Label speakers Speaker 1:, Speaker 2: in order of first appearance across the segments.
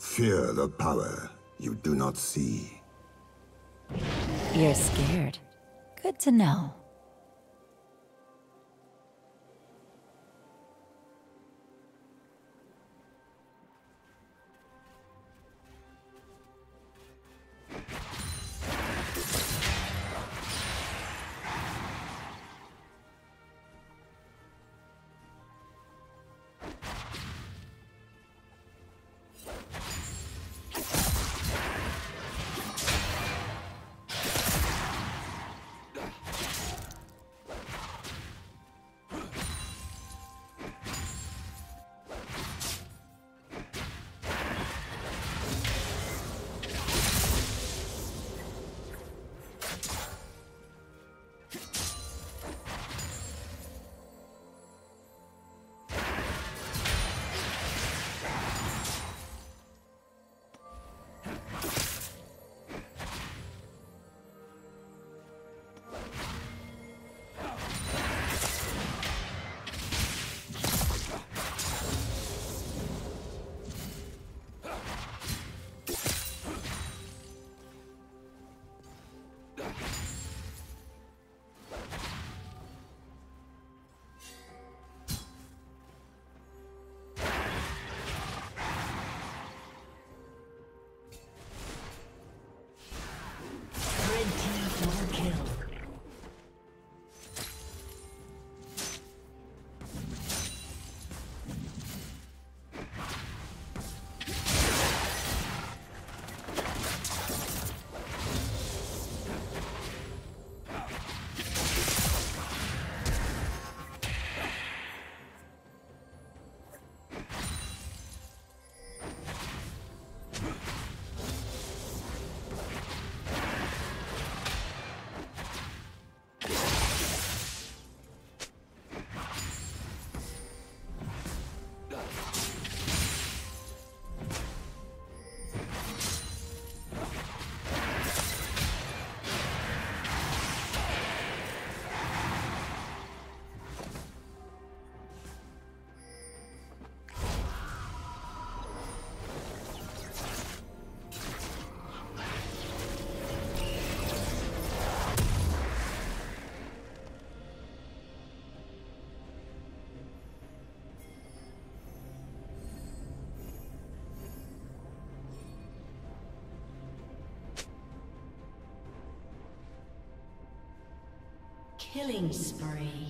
Speaker 1: Fear the power you do not see.
Speaker 2: You're scared. Good to know.
Speaker 3: Killing spree.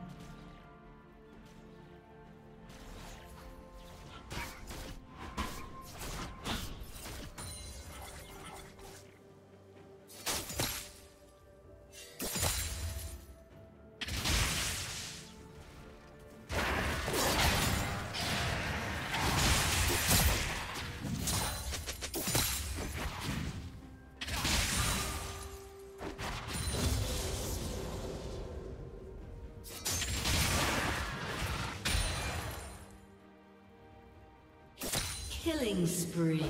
Speaker 3: Killing spree.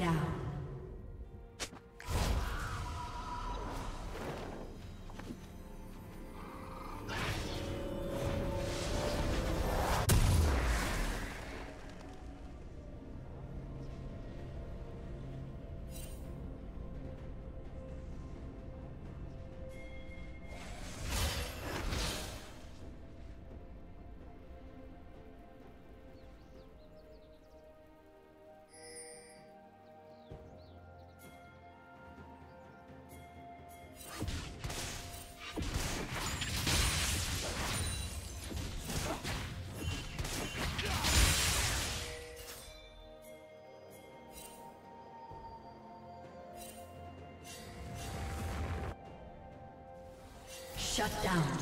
Speaker 3: Down. Shut down.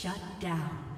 Speaker 3: Shut down.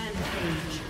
Speaker 3: Blue